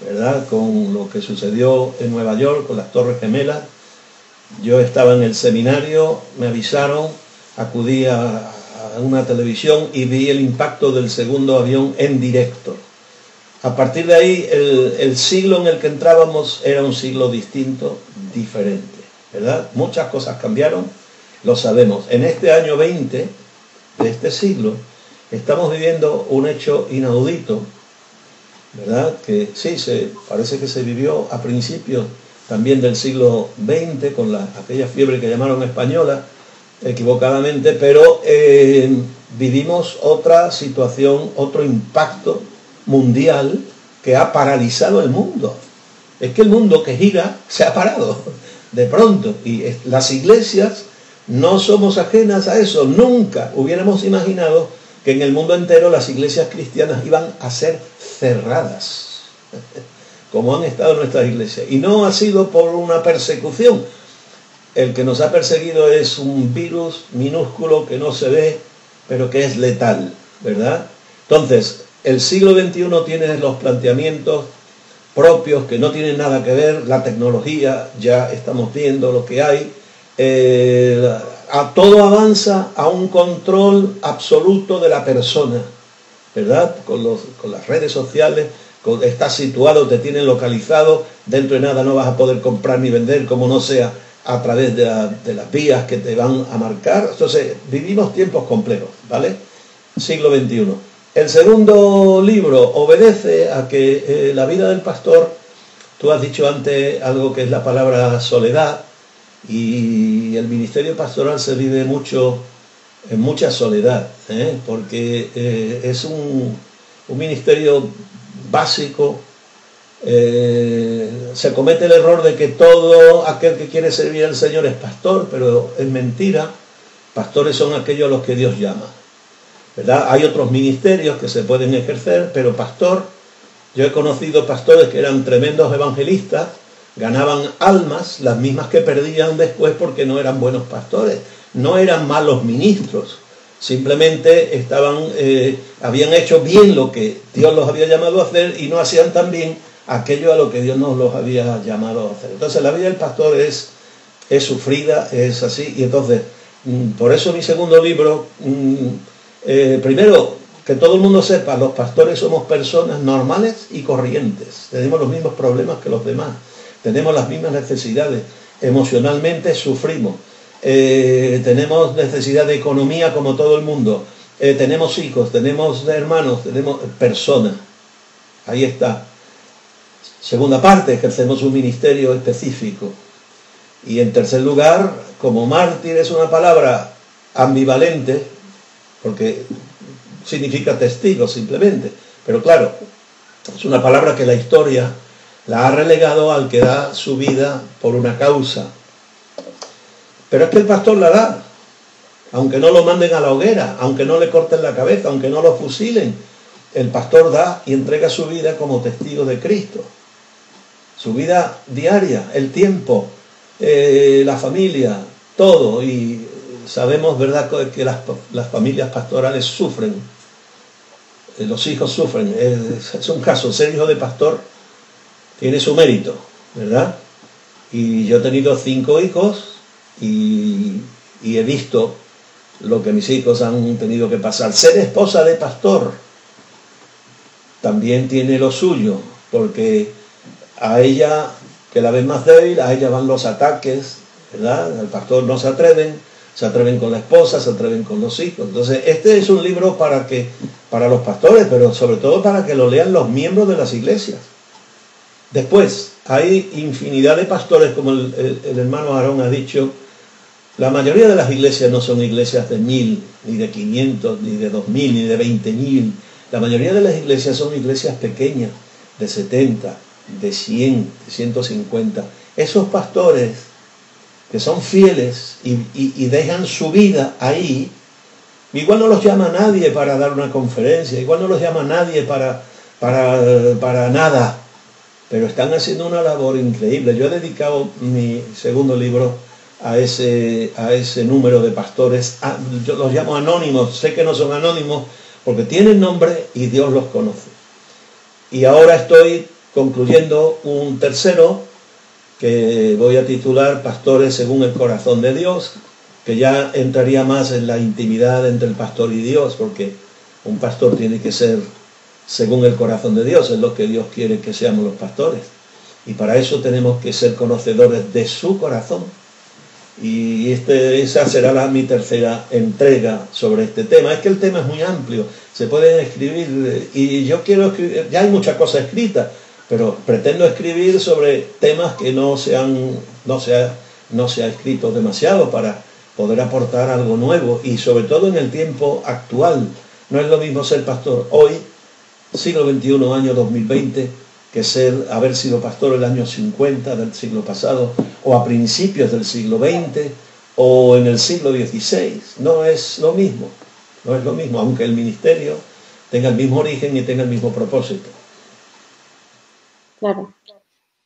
¿verdad? Con lo que sucedió en Nueva York, con las Torres Gemelas. Yo estaba en el seminario, me avisaron, acudí a, una televisión y vi el impacto del segundo avión en directo. A partir de ahí, el, siglo en el que entrábamos era un siglo distinto, diferente, ¿verdad? Muchas cosas cambiaron, lo sabemos. En este año 20 de este siglo, estamos viviendo un hecho inaudito, ¿verdad? Que sí, se, parece que se vivió a principios también del siglo XX, con la, aquella fiebre que llamaron española, equivocadamente, pero eh, vivimos otra situación, otro impacto mundial que ha paralizado el mundo. Es que el mundo que gira se ha parado de pronto y las iglesias no somos ajenas a eso. Nunca hubiéramos imaginado que en el mundo entero las iglesias cristianas iban a ser cerradas, como han estado nuestras iglesias. Y no ha sido por una persecución. El que nos ha perseguido es un virus minúsculo que no se ve, pero que es letal, ¿verdad? Entonces, el siglo XXI tiene los planteamientos propios que no tienen nada que ver, la tecnología, ya estamos viendo lo que hay, a todo avanza a un control absoluto de la persona, ¿verdad? Con, las redes sociales, estás situado, te tienen localizado, dentro de nada no vas a poder comprar ni vender como no sea a través de, de las vías que te van a marcar. Entonces, vivimos tiempos complejos, ¿vale? Siglo XXI. El segundo libro obedece a que eh, la vida del pastor, tú has dicho antes algo que es la palabra soledad, y el ministerio pastoral se vive mucho en mucha soledad, ¿eh? porque eh, es un, un, ministerio básico. se comete el error de que todo aquel que quiere servir al Señor es pastor, pero es mentira. Pastores son aquellos a los que Dios llama. Hay otros ministerios que se pueden ejercer, pero pastor, yo he conocido pastores que eran tremendos evangelistas, ganaban almas, las mismas que perdían después porque no eran buenos pastores, no eran malos ministros, simplemente estaban, eh, habían hecho bien lo que Dios los había llamado a hacer y no hacían tan bien aquello a lo que Dios nos los había llamado a hacer. Entonces la vida del pastor es, es sufrida, es así, y entonces, mm, por eso mi segundo libro... Mm, eh, primero, que todo el mundo sepa, los pastores somos personas normales y corrientes. Tenemos los mismos problemas que los demás. Tenemos las mismas necesidades. Emocionalmente sufrimos. Eh, tenemos necesidad de economía como todo el mundo. Eh, tenemos hijos, tenemos hermanos, tenemos personas. Ahí está. Segunda parte, ejercemos un ministerio específico. Y en tercer lugar, como mártir es una palabra ambivalente, porque significa testigo simplemente. Pero claro, es una palabra que la historia la ha relegado al que da su vida por una causa. Pero es que el pastor la da, aunque no lo manden a la hoguera, aunque no le corten la cabeza, aunque no lo fusilen, el pastor da y entrega su vida como testigo de Cristo. su vida diaria, el tiempo, eh, la familia, todo. Y sabemos, ¿verdad?, que las, familias pastorales sufren, eh, los hijos sufren. Es, un caso, ser hijo de pastor tiene su mérito, ¿verdad? Y yo he tenido cinco hijos y, y he visto lo que mis hijos han tenido que pasar. Ser esposa de pastor también tiene lo suyo, porque a ella, que la ven más débil, a ella van los ataques, ¿verdad? Al pastor no se atreven, se atreven con la esposa, se atreven con los hijos. Entonces, este es un libro para que para los pastores, pero sobre todo para que lo lean los miembros de las iglesias. Después, hay infinidad de pastores, como el, hermano Aarón ha dicho, la mayoría de las iglesias no son iglesias de mil, ni de quinientos, ni de dos mil, ni de veinte mil. La mayoría de las iglesias son iglesias pequeñas, de setenta, de cien, de ciento cincuenta. Esos pastores que son fieles y, dejan su vida ahí, igual no los llama nadie para dar una conferencia, igual no los llama nadie para, para, para nada, pero están haciendo una labor increíble. Yo he dedicado mi segundo libro a ese, a ese número de pastores. Yo los llamo anónimos, sé que no son anónimos porque tienen nombre y Dios los conoce. Y ahora estoy concluyendo un tercero que voy a titular Pastores según el corazón de Dios, que ya entraría más en la intimidad entre el pastor y Dios, porque un pastor tiene que ser según el corazón de Dios, es lo que Dios quiere que seamos los pastores. Y para eso tenemos que ser conocedores de su corazón y este, esa será la, mi tercera entrega sobre este tema. Es que el tema es muy amplio, se pueden escribir, y yo quiero escribir, ya hay muchas cosas escritas, pero pretendo escribir sobre temas que no se, han, no se, no ha escrito demasiado para poder aportar algo nuevo y sobre todo en el tiempo actual. No es lo mismo ser pastor hoy, siglo XXI, año 2020, que ser, haber sido pastor el año 50 del siglo pasado, o a principios del siglo XX, o en el siglo XVI. No es lo mismo, no es lo mismo, aunque el ministerio tenga el mismo origen y tenga el mismo propósito. Claro.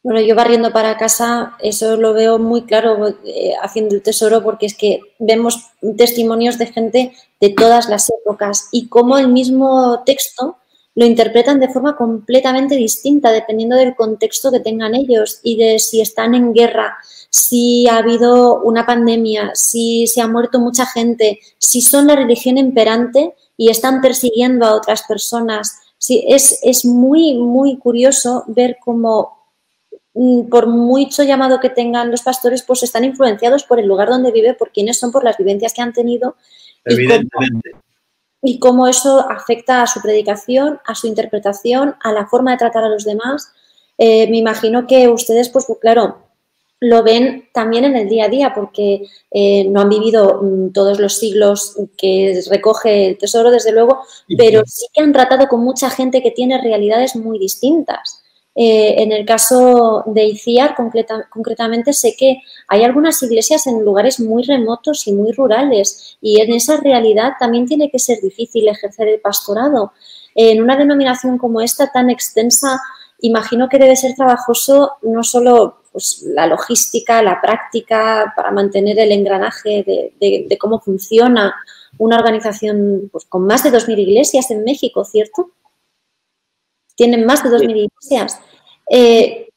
Bueno, yo barriendo para casa, eso lo veo muy claro eh, haciendo el tesoro, porque es que vemos testimonios de gente de todas las épocas y cómo el mismo texto lo interpretan de forma completamente distinta dependiendo del contexto que tengan ellos y de si están en guerra, si ha habido una pandemia, si se ha muerto mucha gente, si son la religión imperante y están persiguiendo a otras personas. Sí, es, es muy, muy curioso ver cómo mm, por mucho llamado que tengan los pastores, pues están influenciados por el lugar donde vive, por quiénes son, por las vivencias que han tenido. Evidentemente y cómo eso afecta a su predicación, a su interpretación, a la forma de tratar a los demás. Eh, me imagino que ustedes, pues claro, lo ven también en el día a día porque eh, no han vivido mm, todos los siglos que recoge el tesoro, desde luego, pero sí que han tratado con mucha gente que tiene realidades muy distintas. Eh, en el caso de ICIAR, concretamente, sé que hay algunas iglesias en lugares muy remotos y muy rurales y en esa realidad también tiene que ser difícil ejercer el pastorado. En una denominación como esta tan extensa, imagino que debe ser trabajoso no solo pues, la logística, la práctica para mantener el engranaje de, cómo funciona una organización pues, con más de 2.000 iglesias en México, ¿cierto? Tienen más de 2.000 iglesias. Eh,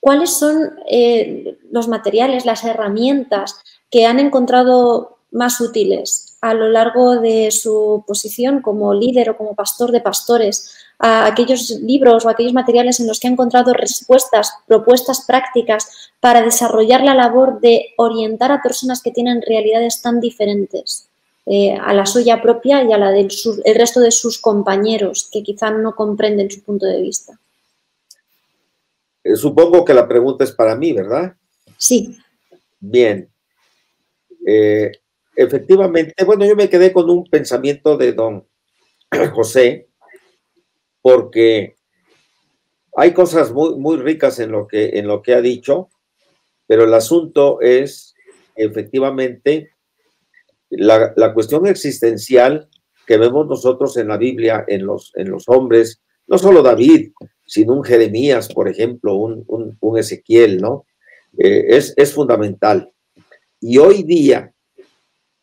¿Cuáles son eh, los materiales, las herramientas que han encontrado más útiles a lo largo de su posición como líder o como pastor de pastores? A aquellos libros o aquellos materiales en los que ha encontrado respuestas, propuestas prácticas para desarrollar la labor de orientar a personas que tienen realidades tan diferentes eh, a la suya propia y a la del resto de sus compañeros que quizá no comprenden su punto de vista. Eh, supongo que la pregunta es para mí, ¿verdad? Sí. Bien. Eh, efectivamente, bueno, yo me quedé con un pensamiento de don José, porque hay cosas muy, muy ricas en lo, que, en lo que ha dicho, pero el asunto es efectivamente la, la, cuestión existencial que vemos nosotros en la Biblia, en los, en los hombres, no solo David, sin un Jeremías, por ejemplo, un, un, Ezequiel, ¿no? Eh, es, es fundamental. Y hoy día,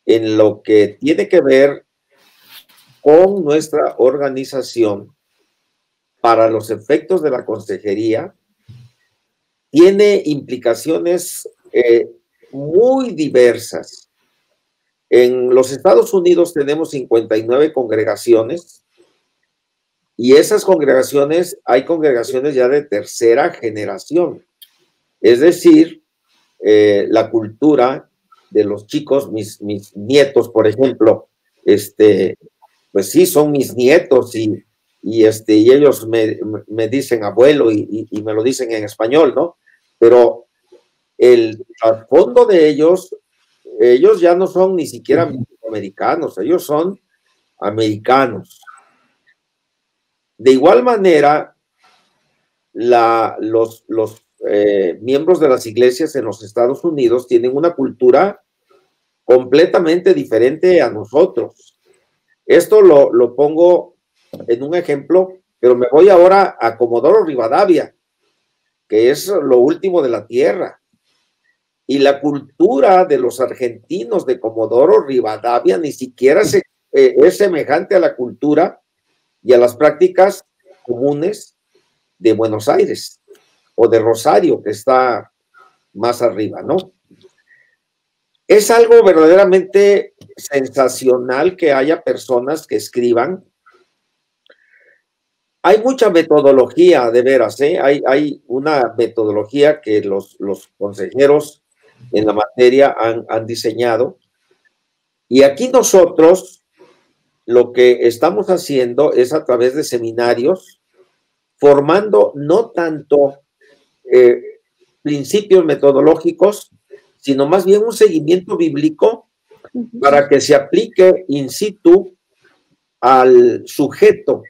en lo que tiene que ver con nuestra organización para los efectos de la consejería, tiene implicaciones eh, muy diversas. En los Estados Unidos tenemos 59 congregaciones y esas congregaciones, hay congregaciones ya de tercera generación. Es decir, eh, la cultura de los chicos, mis, mis nietos, por ejemplo, este, pues sí, son mis nietos y, y, este, y ellos me, me dicen abuelo y, y, me lo dicen en español, ¿no? Pero el fondo de ellos, ellos ya no son ni siquiera americanos, ellos son americanos. De igual manera, la, los, los eh, miembros de las iglesias en los Estados Unidos tienen una cultura completamente diferente a nosotros. Esto lo, lo pongo en un ejemplo, pero me voy ahora a Comodoro Rivadavia, que es lo último de la tierra. Y la cultura de los argentinos de Comodoro Rivadavia ni siquiera eh, es semejante a la cultura y a las prácticas comunes de Buenos Aires o de Rosario, que está más arriba, ¿no? Es algo verdaderamente sensacional que haya personas que escriban. Hay mucha metodología, de veras, ¿eh? hay, una metodología que los, consejeros en la materia han diseñado. Y aquí nosotros lo que estamos haciendo es a través de seminarios, formando no tanto eh, principios metodológicos, sino más bien un seguimiento bíblico para que se aplique in situ al sujeto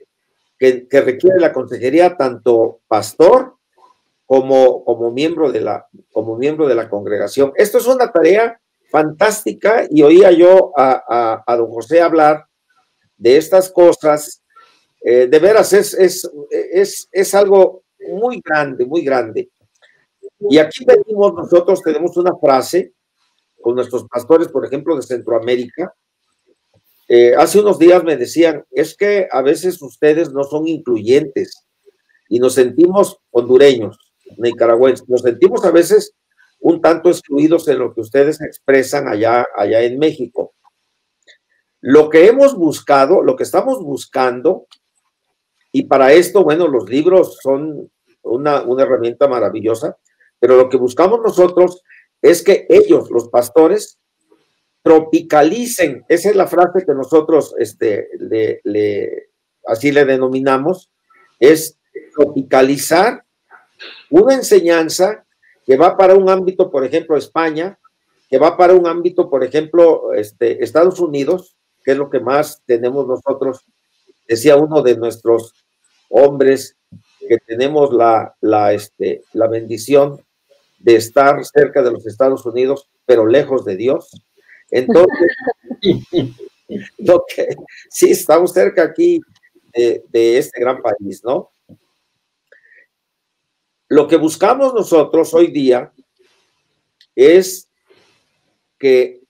que, requiere la consejería, tanto pastor como, como, miembro de la, como miembro de la congregación. Esto es una tarea fantástica y oía yo a, a don José hablar de estas cosas, eh, de veras es, es, es, es algo muy grande, muy grande. Y aquí venimos, nosotros tenemos una frase con nuestros pastores, por ejemplo, de Centroamérica. Eh, hace unos días me decían, es que a veces ustedes no son incluyentes y nos sentimos hondureños, nicaragüenses, nos sentimos a veces un tanto excluidos en lo que ustedes expresan allá, allá en México. Lo que hemos buscado, lo que estamos buscando, y para esto, bueno, los libros son una, herramienta maravillosa, pero lo que buscamos nosotros es que ellos, los pastores, tropicalicen, esa es la frase que nosotros este, le, así le denominamos, es tropicalizar una enseñanza que va para un ámbito, por ejemplo, España, que va para un ámbito, por ejemplo, este, Estados Unidos, que es lo que más tenemos nosotros. Decía uno de nuestros hombres que tenemos la, la, este, la bendición de estar cerca de los Estados Unidos, pero lejos de Dios. Entonces, lo que, sí, estamos cerca aquí de, de este gran país, ¿no? Lo que buscamos nosotros hoy día es que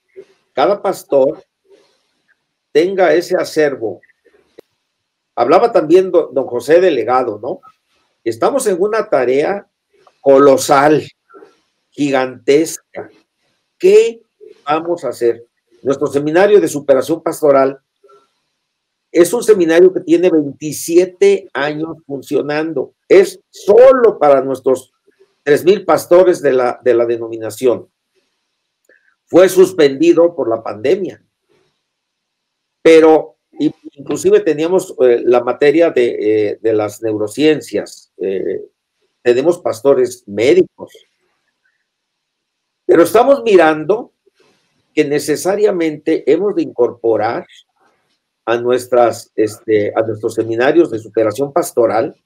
cada pastor tenga ese acervo. Hablaba también don José Delegado, ¿no? Estamos en una tarea colosal, gigantesca. ¿Qué vamos a hacer? Nuestro seminario de superación pastoral es un seminario que tiene 27 años funcionando. Es solo para nuestros 3.000 pastores de la, de la denominación. Fue suspendido por la pandemia pero inclusive teníamos eh, la materia de, eh, las neurociencias, eh, tenemos pastores médicos, pero estamos mirando que necesariamente hemos de incorporar a, nuestras, este, a nuestros seminarios de superación pastoral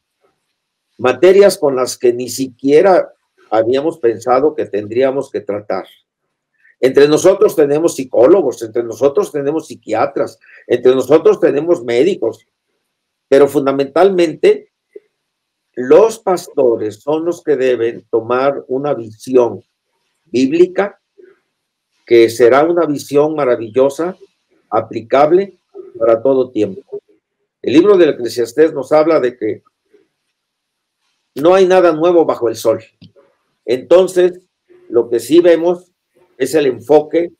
materias con las que ni siquiera habíamos pensado que tendríamos que tratar. Entre nosotros tenemos psicólogos, entre nosotros tenemos psiquiatras, entre nosotros tenemos médicos, pero fundamentalmente los pastores son los que deben tomar una visión bíblica que será una visión maravillosa, aplicable para todo tiempo. El libro del Eclesiastés nos habla de que no hay nada nuevo bajo el sol. Entonces, lo que sí vemos es el enfoque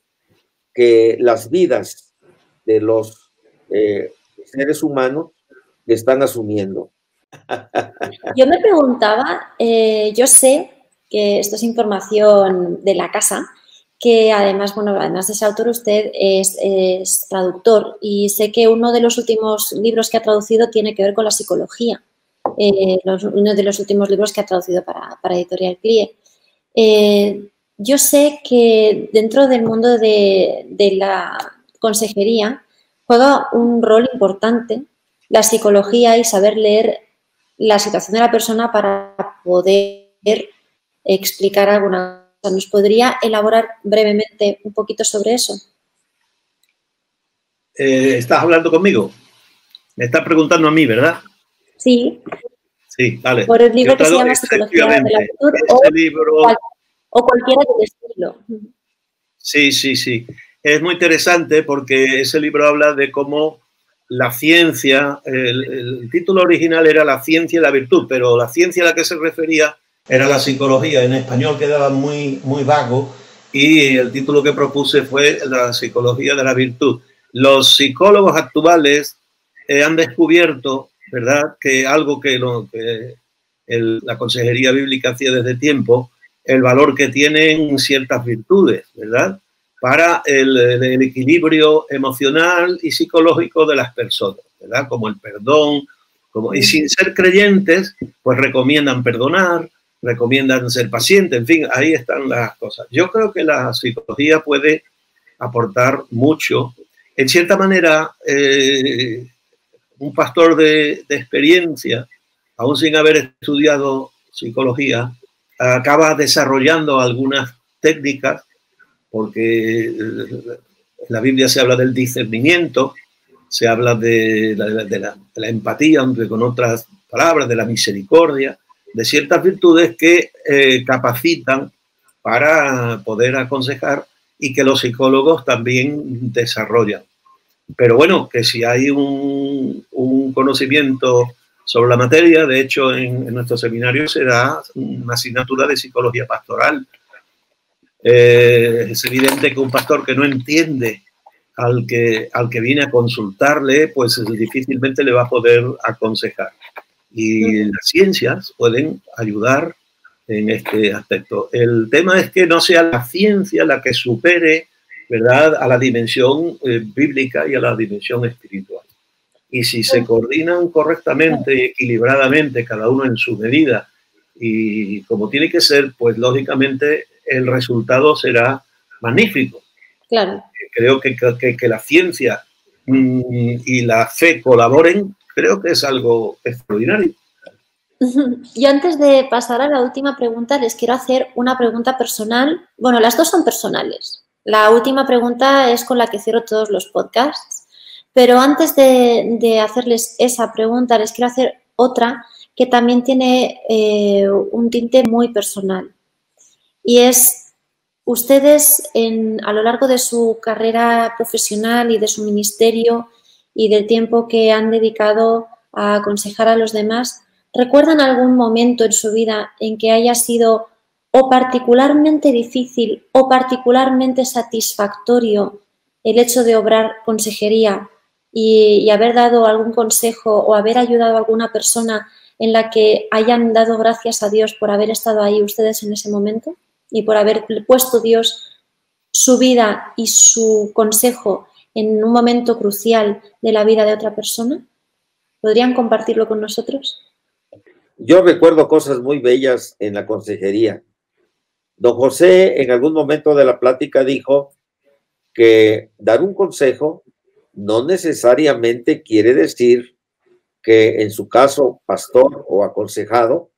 que las vidas de los eh, seres humanos están asumiendo. Yo me preguntaba, eh, yo sé que esto es información de la casa, que además, bueno, además de ser autor, usted es, traductor y sé que uno de los últimos libros que ha traducido tiene que ver con la psicología. Eh, uno de los últimos libros que ha traducido para, Editorial CLIE. Eh, yo sé que dentro del mundo de, de la consejería juega un rol importante la psicología y saber leer la situación de la persona para poder explicar alguna cosa. ¿Nos podría elaborar brevemente un poquito sobre eso? Eh, ¿Estás hablando conmigo? Me estás preguntando a mí, ¿verdad? Sí. Sí, vale. Por el libro que se llama Psicología de la Actitud o, o cualquiera del estilo. Sí, sí, sí. Es muy interesante porque ese libro habla de cómo la ciencia, el, título original era La ciencia y la virtud, pero la ciencia a la que se refería era la psicología. En español quedaba muy, muy vago y el título que propuse fue La psicología de la virtud. Los psicólogos actuales eh, han descubierto, ¿verdad?, que algo que, lo, que la consejería bíblica hacía desde tiempo, el valor que tienen ciertas virtudes, ¿verdad? Para el, equilibrio emocional y psicológico de las personas, ¿verdad? Como el perdón, como, y sin ser creyentes, pues recomiendan perdonar, recomiendan ser pacientes, en fin, ahí están las cosas. Yo creo que la psicología puede aportar mucho. En cierta manera, eh, un pastor de, de experiencia, aún sin haber estudiado psicología, acaba desarrollando algunas técnicas porque en la Biblia se habla del discernimiento, se habla de la, empatía, aunque con otras palabras, de la misericordia, de ciertas virtudes que eh, capacitan para poder aconsejar y que los psicólogos también desarrollan. Pero bueno, que si hay un, conocimiento sobre la materia, de hecho en, en nuestro seminario será una asignatura de psicología pastoral, eh, es evidente que un pastor que no entiende al que, al que viene a consultarle, pues difícilmente le va a poder aconsejar. Y las ciencias pueden ayudar en este aspecto. El tema es que no sea la ciencia la que supere, ¿verdad?, a la dimensión eh, bíblica y a la dimensión espiritual. Y si se coordinan correctamente y equilibradamente, cada uno en su medida, y como tiene que ser, pues lógicamente el resultado será magnífico. Claro. Creo que, que, la ciencia mm, y la fe colaboren, creo que es algo extraordinario. Yo antes de pasar a la última pregunta, les quiero hacer una pregunta personal. Bueno, las dos son personales. La última pregunta es con la que cierro todos los podcasts. Pero antes de, hacerles esa pregunta, les quiero hacer otra que también tiene eh, un tinte muy personal y es ustedes a lo largo de su carrera profesional y de su ministerio y del tiempo que han dedicado a aconsejar a los demás, ¿recuerdan algún momento en su vida en que haya sido o particularmente difícil o particularmente satisfactorio el hecho de obrar consejería y, haber dado algún consejo o haber ayudado a alguna persona en la que hayan dado gracias a Dios por haber estado ahí ustedes en ese momento? Y por haber puesto Dios su vida y su consejo en un momento crucial de la vida de otra persona? ¿Podrían compartirlo con nosotros? Yo recuerdo cosas muy bellas en la consejería. Don José en algún momento de la plática dijo que dar un consejo no necesariamente quiere decir que en su caso pastor o aconsejado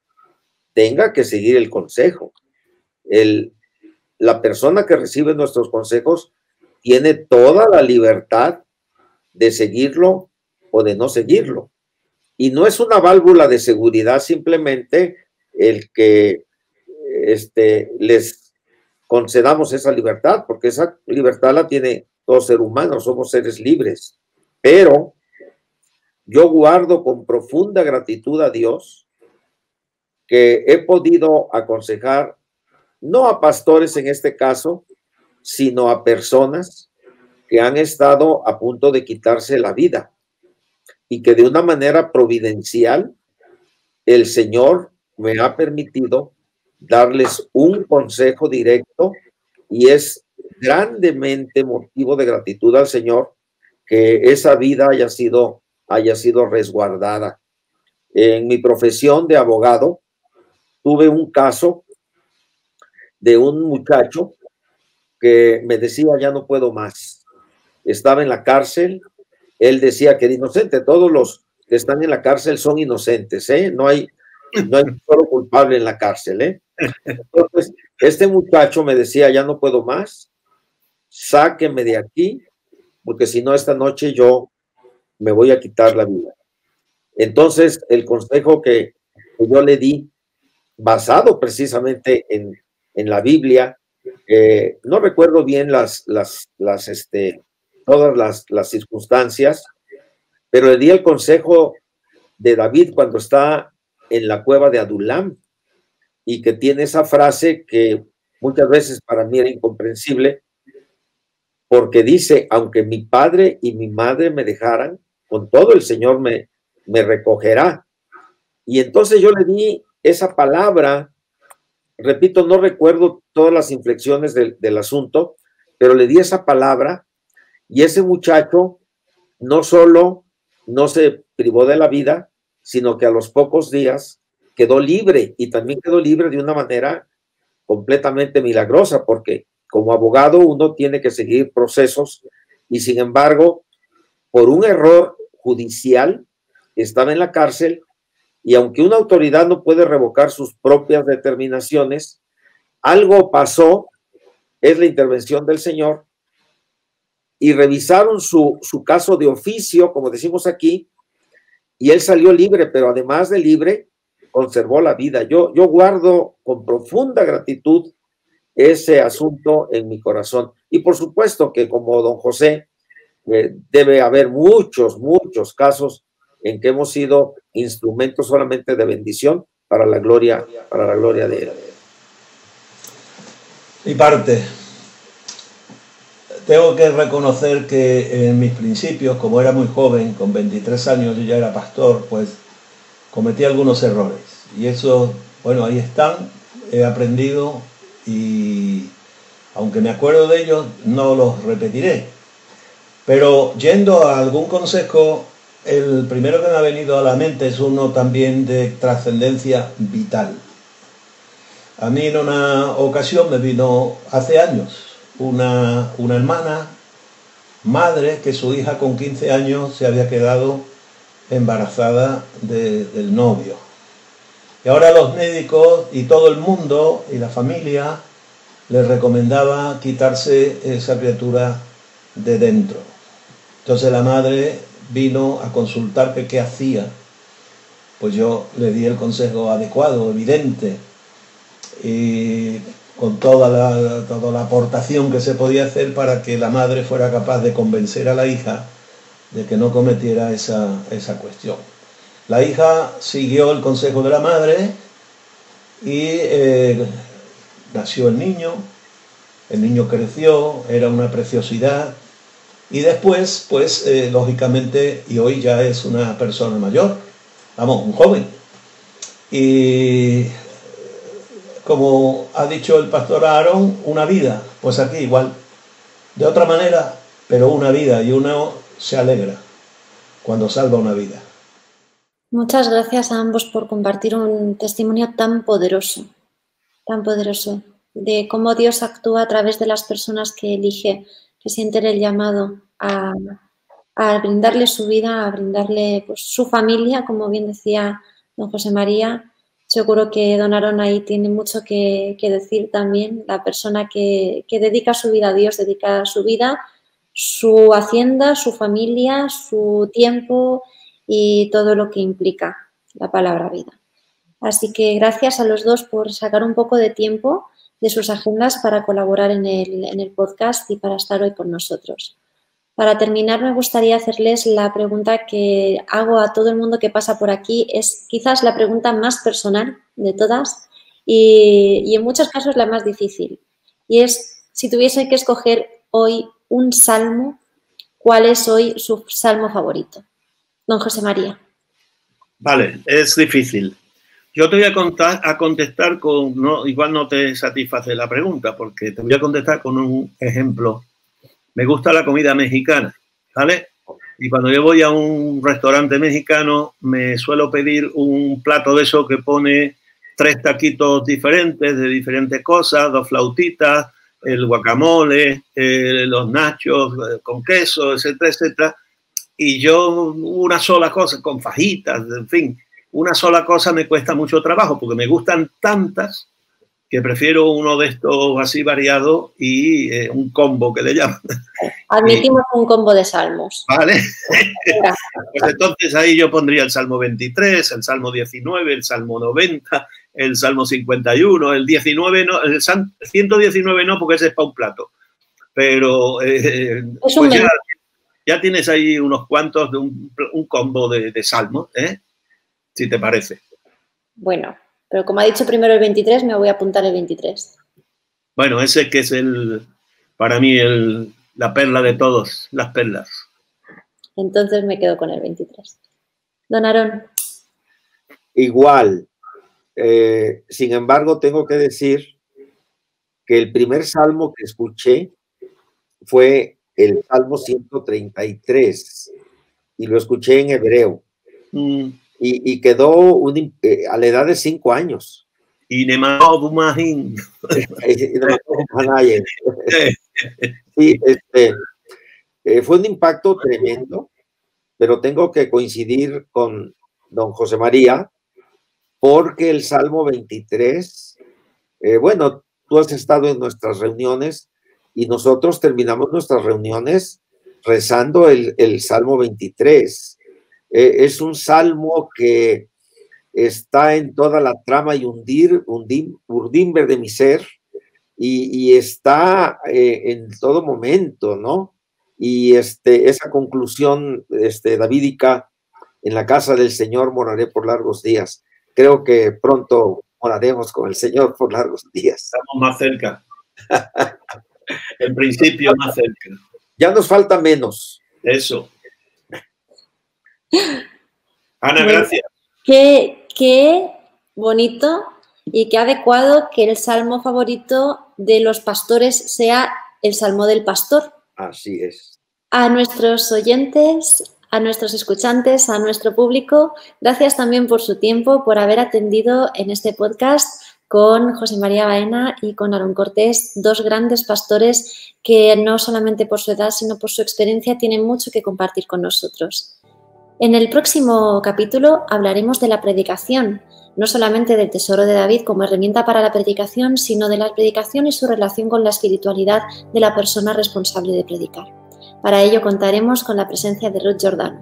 tenga que seguir el consejo el, la persona que recibe nuestros consejos tiene toda la libertad de seguirlo o de no seguirlo. Y no es una válvula de seguridad simplemente el que este, les concedamos esa libertad, porque esa libertad la tiene todo ser humano, somos seres libres. Pero yo guardo con profunda gratitud a Dios que he podido aconsejar, no a pastores en este caso, sino a personas que han estado a punto de quitarse la vida y que de una manera providencial el Señor me ha permitido darles un consejo directo y es grandemente motivo de gratitud al Señor que esa vida haya sido, haya sido resguardada. En mi profesión de abogado, tuve un caso de un muchacho que me decía, ya no puedo más. Estaba en la cárcel, él decía que era inocente, todos los que están en la cárcel son inocentes, ¿eh? No hay, no hay solo culpable en la cárcel, ¿eh? Entonces, este muchacho me decía, ya no puedo más, sáqueme de aquí, porque si no, esta noche yo me voy a quitar la vida. Entonces, el consejo que, yo le di, basado precisamente en, en la Biblia, eh, no recuerdo bien las, las, las, este, todas las, las circunstancias, pero le di el consejo de David cuando está en la cueva de Adulam y que tiene esa frase que muchas veces para mí era incomprensible, porque dice, aunque mi padre y mi madre me dejaran, con todo el Señor me, me recogerá. Y entonces yo le di esa palabra, repito, no recuerdo todas las inflexiones del, asunto, pero le di esa palabra y ese muchacho no solo no se privó de la vida, sino que a los pocos días quedó libre y también quedó libre de una manera completamente milagrosa, porque como abogado uno tiene que seguir procesos y sin embargo, por un error judicial, estaba en la cárcel y aunque una autoridad no puede revocar sus propias determinaciones, algo pasó, es la intervención del Señor, y revisaron su, su caso de oficio, como decimos aquí, y él salió libre, pero además de libre, conservó la vida. Yo, yo guardo con profunda gratitud ese asunto en mi corazón. Y por supuesto que como don José, eh, debe haber muchos, muchos casos en que hemos sido instrumentos solamente de bendición para la gloria, para la gloria de Él. Mi parte, tengo que reconocer que en mis principios, como era muy joven, con 23 años yo ya era pastor, pues cometí algunos errores. Y eso, bueno, ahí están, he aprendido y aunque me acuerdo de ellos, no los repetiré. Pero yendo a algún consejo, el primero que me ha venido a la mente es uno también de trascendencia vital. A mí en una ocasión me vino hace años una, una hermana, madre, que su hija con 15 años se había quedado embarazada del novio. Y ahora los médicos y todo el mundo y la familia le recomendaba quitarse esa criatura de dentro. Entonces la madre vino a consultar qué hacía. Pues yo le di el consejo adecuado, evidente. Y con toda la, toda la aportación que se podía hacer para que la madre fuera capaz de convencer a la hija de que no cometiera esa, esa cuestión. La hija siguió el consejo de la madre y eh, nació el niño, el niño creció, era una preciosidad y después, pues eh, lógicamente, y hoy ya es una persona mayor, vamos, un joven. Y como ha dicho el pastor Aarón, una vida, pues aquí igual, de otra manera, pero una vida y uno se alegra cuando salva una vida. Muchas gracias a ambos por compartir un testimonio tan poderoso, tan poderoso, de cómo Dios actúa a través de las personas que elige, que sienten el llamado a, brindarle su vida, a brindarle pues, su familia, como bien decía don José María, Seguro que Don Aaron ahí tiene mucho que, decir también, la persona que, dedica su vida a Dios, dedica su vida, su hacienda, su familia, su tiempo y todo lo que implica la palabra vida. Así que gracias a los dos por sacar un poco de tiempo de sus agendas para colaborar en el, en el podcast y para estar hoy con nosotros. Para terminar, me gustaría hacerles la pregunta que hago a todo el mundo que pasa por aquí. Es quizás la pregunta más personal de todas y, y en muchos casos la más difícil. Y es, si tuviese que escoger hoy un salmo, ¿cuál es hoy su salmo favorito? Don José María. Vale, es difícil. Yo te voy a, contar, a contestar con, no, igual no te satisface la pregunta, porque te voy a contestar con un ejemplo. Me gusta la comida mexicana, ¿vale? Y cuando yo voy a un restaurante mexicano, me suelo pedir un plato de eso que pone tres taquitos diferentes de diferentes cosas, dos flautitas, el guacamole, eh, los nachos eh, con queso, etcétera, etcétera. Y yo una sola cosa, con fajitas, en fin, una sola cosa me cuesta mucho trabajo porque me gustan tantas que prefiero uno de estos así variado y eh, un combo que le llaman. Admitimos un combo de salmos. Vale. pues entonces ahí yo pondría el Salmo 23, el Salmo 19, el Salmo 90, el Salmo 51, el 19 no, el 119 no porque ese es para un plato. Pero eh, pues ya, ya, tienes ahí unos cuantos de un, un combo de, de salmos, ¿eh? Si te parece. Bueno, pero como ha dicho primero el 23, me voy a apuntar el 23. Bueno, ese que es el, para mí, el, la perla de todos, las perlas. Entonces me quedo con el 23. Don Aarón. Igual. Eh, sin embargo, tengo que decir que el primer salmo que escuché fue el Salmo 133 y lo escuché en hebreo. Mm y, quedó un, eh, a la edad de cinco años. Y sí, este, eh, fue un impacto tremendo, pero tengo que coincidir con don José María, porque el Salmo 23, eh, bueno, tú has estado en nuestras reuniones y nosotros terminamos nuestras reuniones rezando el, el Salmo 23. Eh, es un salmo que está en toda la trama y hundir, hundir, urdimber de mi ser y, está eh, en todo momento, ¿no? Y este, esa conclusión este, davídica, en la casa del Señor moraré por largos días. Creo que pronto moraremos con el Señor por largos días. Estamos más cerca. en principio más cerca. Ya nos falta menos. Eso. Ana, gracias. Qué, qué bonito y qué adecuado que el salmo favorito de los pastores sea el salmo del pastor. Así es. A nuestros oyentes, a nuestros escuchantes, a nuestro público, gracias también por su tiempo, por haber atendido en este podcast con José María Baena y con Aaron Cortés, dos grandes pastores que no solamente por su edad, sino por su experiencia tienen mucho que compartir con nosotros. En el próximo capítulo hablaremos de la predicación, no solamente del tesoro de David como herramienta para la predicación, sino de la predicación y su relación con la espiritualidad de la persona responsable de predicar. Para ello contaremos con la presencia de Ruth Jordan.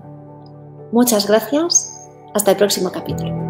Muchas gracias. Hasta el próximo capítulo.